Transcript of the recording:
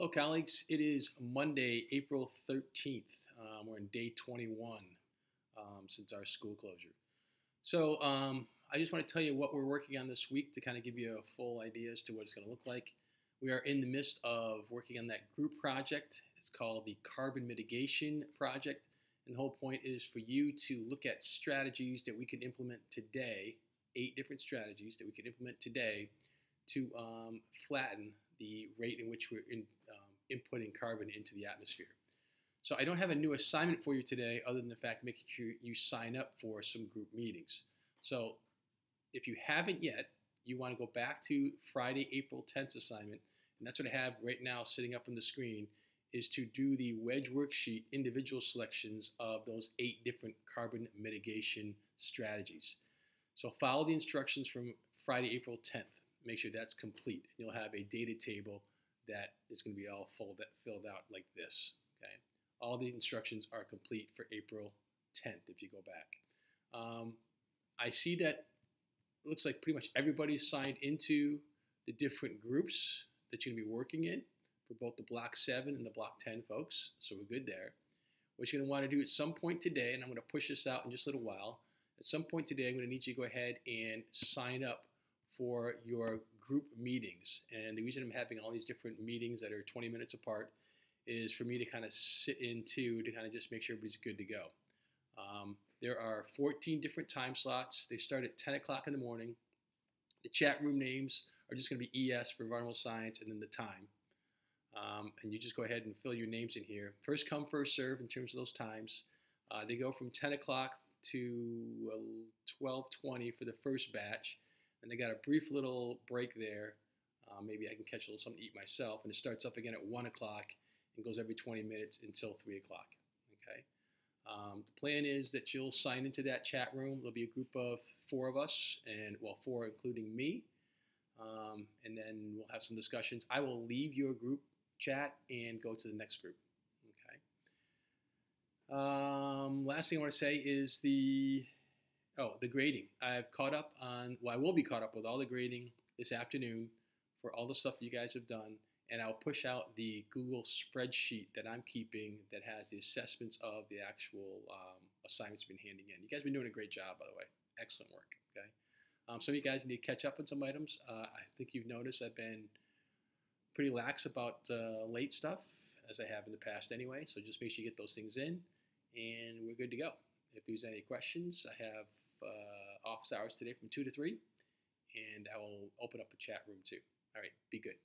Hello, colleagues. It is Monday, April 13th. Um, we're in day 21 um, since our school closure. So, um, I just want to tell you what we're working on this week to kind of give you a full idea as to what it's going to look like. We are in the midst of working on that group project. It's called the Carbon Mitigation Project. And the whole point is for you to look at strategies that we can implement today, eight different strategies that we can implement today to um, flatten the rate in which we're in, inputting carbon into the atmosphere. So I don't have a new assignment for you today other than the fact making sure you sign up for some group meetings. So if you haven't yet, you want to go back to Friday, April 10th assignment, and that's what I have right now sitting up on the screen, is to do the wedge worksheet individual selections of those eight different carbon mitigation strategies. So follow the instructions from Friday, April 10th make sure that's complete. And you'll have a data table that is going to be all folded, filled out like this. Okay, all the instructions are complete for April 10th. If you go back, um, I see that it looks like pretty much everybody signed into the different groups that you're going to be working in for both the Block 7 and the Block 10 folks. So we're good there. What you're going to want to do at some point today, and I'm going to push this out in just a little while. At some point today, I'm going to need you to go ahead and sign up for your group meetings. And the reason I'm having all these different meetings that are 20 minutes apart is for me to kind of sit into to kind of just make sure everybody's good to go. Um, there are 14 different time slots. They start at 10 o'clock in the morning. The chat room names are just going to be ES for environmental science and then the time. Um, and you just go ahead and fill your names in here. First come, first serve in terms of those times. Uh, they go from 10 o'clock to 12:20 for the first batch, and they got a brief little break there. Uh, maybe I can catch a little something to eat myself, and it starts up again at one o'clock and goes every 20 minutes until three o'clock. Okay. Um, the plan is that you'll sign into that chat room. There'll be a group of four of us, and well, four including me, um, and then we'll have some discussions. I will leave your group chat and go to the next group. Okay. Um, last thing I want to say is the Oh, the grading. I've caught up on, well, I will be caught up with all the grading this afternoon for all the stuff you guys have done. And I'll push out the Google spreadsheet that I'm keeping that has the assessments of the actual um, assignments been handing in. You guys have been doing a great job, by the way. Excellent work. Okay. Um, some of you guys need to catch up on some items. Uh, I think you've noticed I've been pretty lax about uh, late stuff, as I have in the past anyway. So just make sure you get those things in, and we're good to go. If there's any questions, I have uh, office hours today from 2 to 3, and I will open up a chat room too. All right, be good.